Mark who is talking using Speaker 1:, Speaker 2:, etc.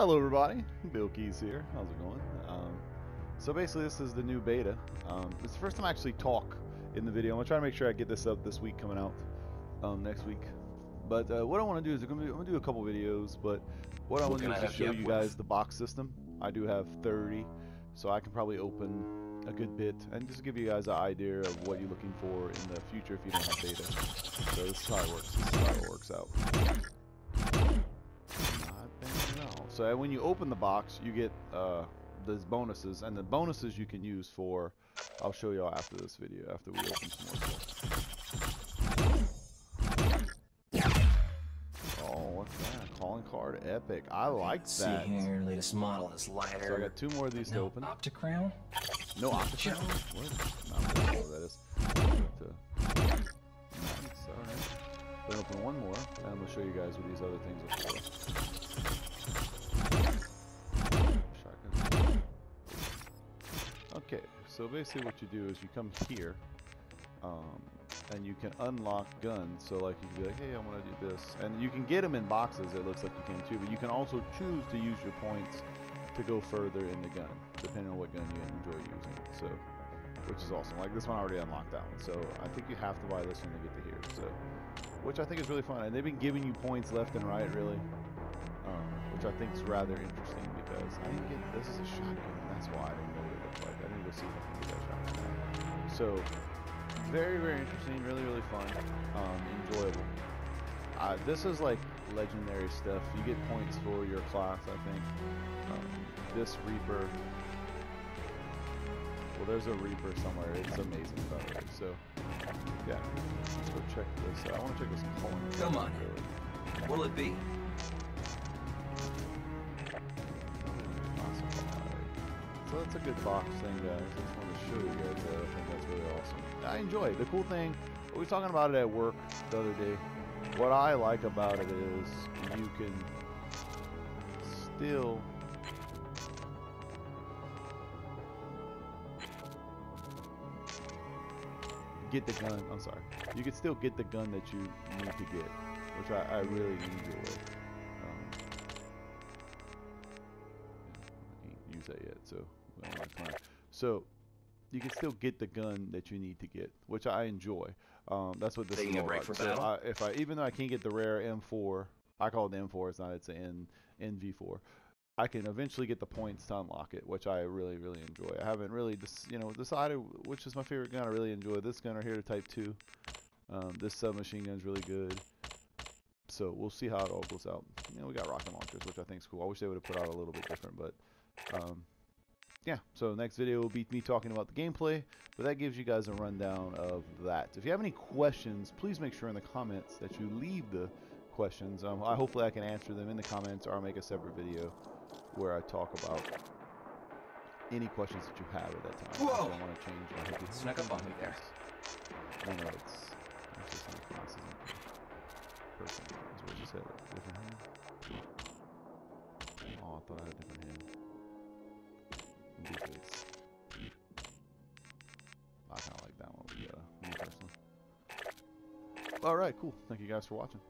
Speaker 1: Hello everybody, BillKeyz here. How's it going? Um, so basically this is the new beta. Um, it's the first time I actually talk in the video. I'm going to try to make sure I get this up this week coming out um, next week. But uh, what I want to do is I'm going to do a couple videos, but what I want to do is just show you guys the box system. I do have 30, so I can probably open a good bit and just give you guys an idea of what you're looking for in the future if you don't have beta. So this is how it works. This is how it works out. So when you open the box, you get uh, those bonuses, and the bonuses you can use for. I'll show y'all after this video, after we open some more stuff. Oh, what's that? Calling card epic. I like that.
Speaker 2: See here, latest model is lighter.
Speaker 1: So I got two more of these
Speaker 2: no
Speaker 1: to open.
Speaker 2: Opticrown?
Speaker 1: No Opticrown? What? No, what that is. Nice, alright. Then open one more, and I'm going to show you guys what these other things are for. So basically what you do is you come here, um, and you can unlock guns. So like you can be like, hey, I want to do this, and you can get them in boxes. It looks like you can too, but you can also choose to use your points to go further in the gun, depending on what gun you enjoy using. So, which is awesome. Like this one I already unlocked that one, so I think you have to buy this one to get to here. So, which I think is really fun, and they've been giving you points left and right, really, um, which I think is rather interesting because I didn't get this is a shotgun. That's why I didn't know what it looked like. I need to see if I can get that shotgun. So, very very interesting, really really fun, um, enjoyable. Uh, this is like legendary stuff. You get points for your class, I think. Um, this Reaper. Well, there's a Reaper somewhere. It's amazing, by the way. So, yeah, let's go check this. I want to check this calling.
Speaker 2: Come on.
Speaker 1: Really.
Speaker 2: What'll it be?
Speaker 1: So that's a good box thing, guys. I just wanted to show you guys that. I think that's really awesome. I enjoy it. The cool thing, we were talking about it at work the other day. What I like about it is you can still get the gun. I'm sorry. You can still get the gun that you need to get, which I, I really enjoy. Um, I can't use that yet, so so you can still get the gun that you need to get, which I enjoy. Um, that's what this
Speaker 2: Taking
Speaker 1: is
Speaker 2: a break
Speaker 1: about.
Speaker 2: for
Speaker 1: so? I, if I even though I can't get the rare M4, I call it the M4. It's not. It's an N NV4. I can eventually get the points to unlock it, which I really, really enjoy. I haven't really, just you know, decided which is my favorite gun. I really enjoy this gun right here, the Type 2. Um, this submachine gun is really good. So we'll see how it all goes out. You know, we got rocket launchers, which I think is cool. I wish they would have put out a little bit different, but um, yeah. So next video will be me talking about the gameplay, but that gives you guys a rundown of that. If you have any questions, please make sure in the comments that you leave the questions. Um, I hopefully I can answer them in the comments, or I'll make a separate video where I talk about any questions that you have at that time.
Speaker 2: Whoa!
Speaker 1: I don't want to change. I hope you
Speaker 2: Snuck up on me there.
Speaker 1: I know it's actually it's not class, isn't it? Person is what you said. Different hand. Oh, I thought I had a different All right, cool. Thank you guys for watching.